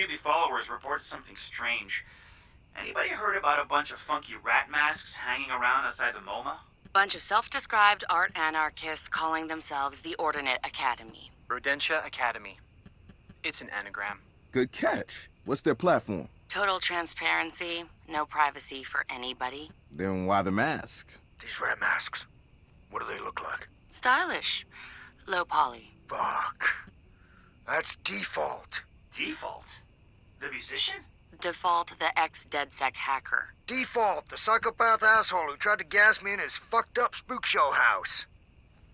newbie followers reported something strange. Anybody heard about a bunch of funky rat masks hanging around outside the MoMA? A Bunch of self-described art anarchists calling themselves the Ordinate Academy. Rodentia Academy. It's an anagram. Good catch. What's their platform? Total transparency, no privacy for anybody. Then why the masks? These rat masks. What do they look like? Stylish. Low poly. Fuck. That's Defalt. Defalt? The musician? Defalt the ex-DedSec hacker. Defalt, the psychopath asshole who tried to gas me in his fucked up spook show house.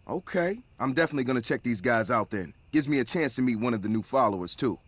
Okay, I'm definitely gonna check these guys out then. Gives me a chance to meet one of the new followers, too.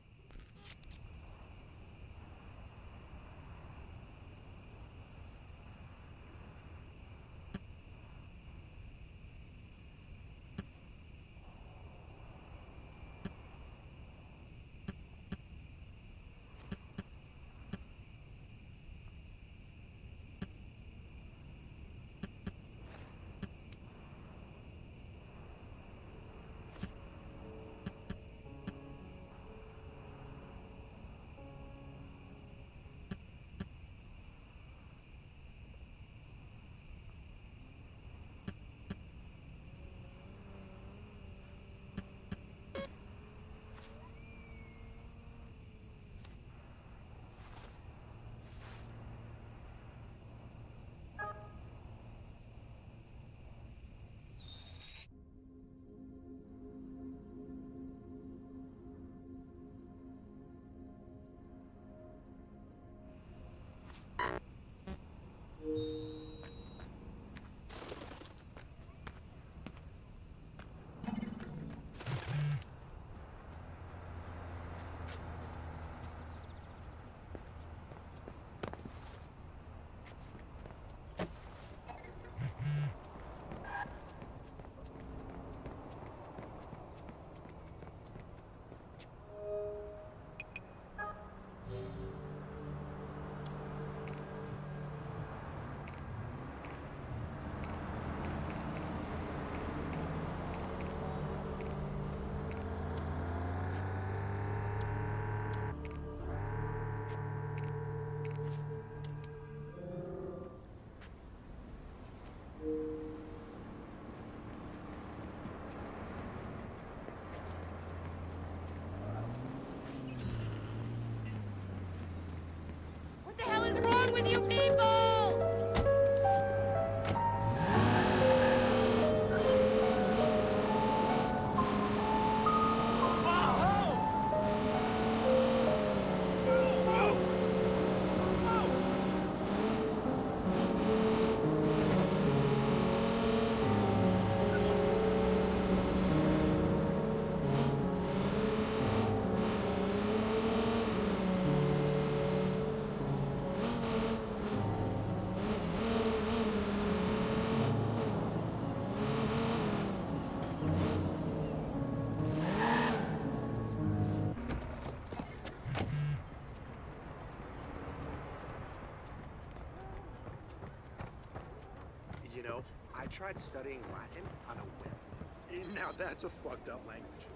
Know, I tried studying Latin on a whim. Now that's a fucked up language.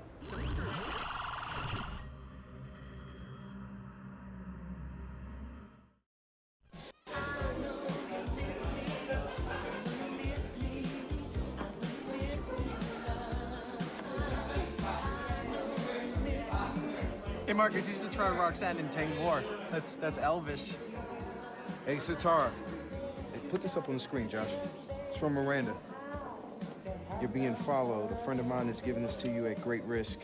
Hey, Marcus, you should try Roxanne and Tengwar. That's that's Elvish. Hey, Sitara. Hey, put this up on the screen, Josh. It's from Miranda. You're being followed. A friend of mine is giving this to you at great risk.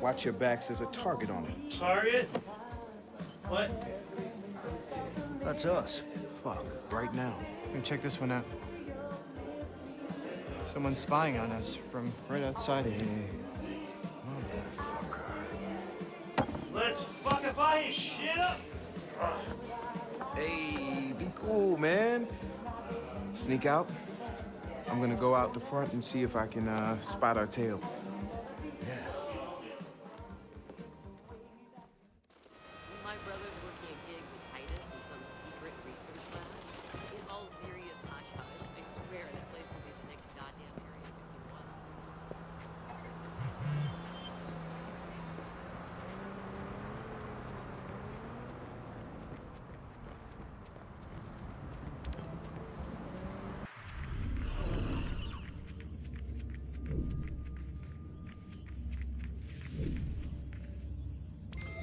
Watch your backs. There's a target on it. Target? What? That's us. Fuck, right now. Let me check this one out. Someone's spying on us from right outside of here. Let's fuckify his shit up! Hey, be cool, man. Sneak out. I'm gonna go out the front and see if I can uh, spot our tail.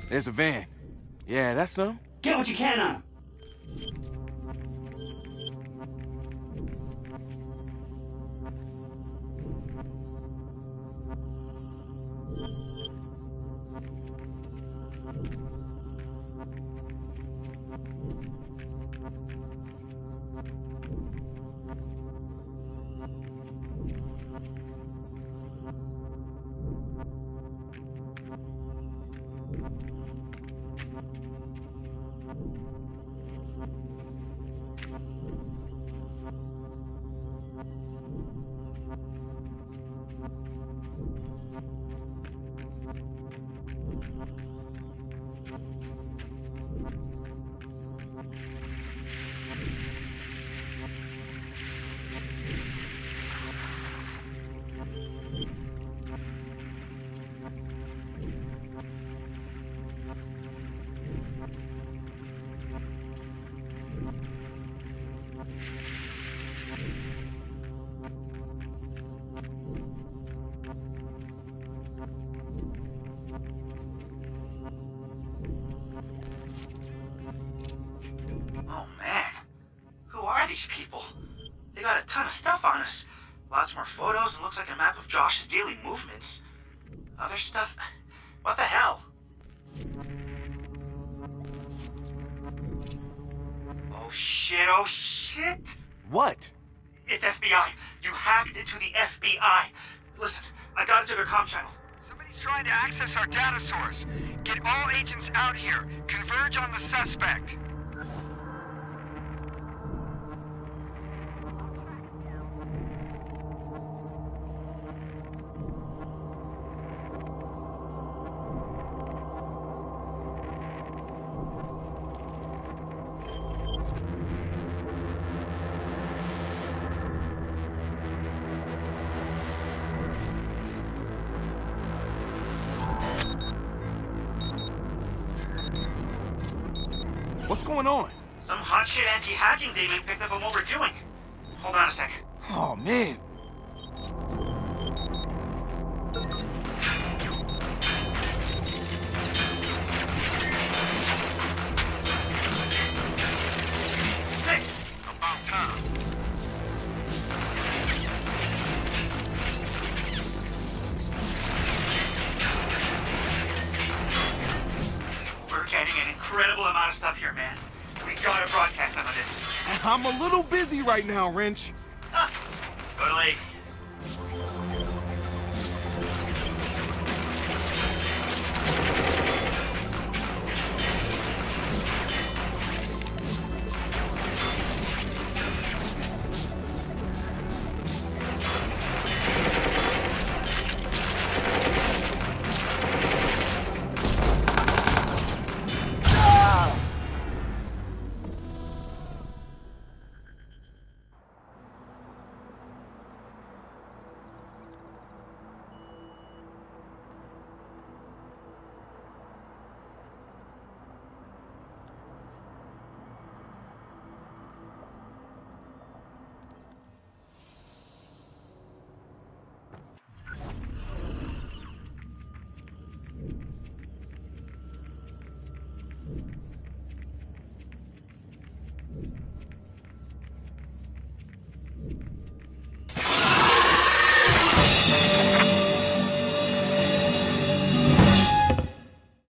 There's a van. Yeah, that's them. Get what you can on him. Map of Josh's daily movements. Other stuff? What the hell? Oh shit, oh shit! What? It's FBI. You hacked into the FBI. Listen, I got into their comm channel. Somebody's trying to access our data source. Get all agents out here. Converge on the suspect. What's going on? Some hot shit anti-hacking demon picked up on what we're doing. Hold on a sec. Oh, man. Getting an incredible amount of stuff here, man. We gotta broadcast some of this. I'm a little busy right now, Wrench. Ah, totally.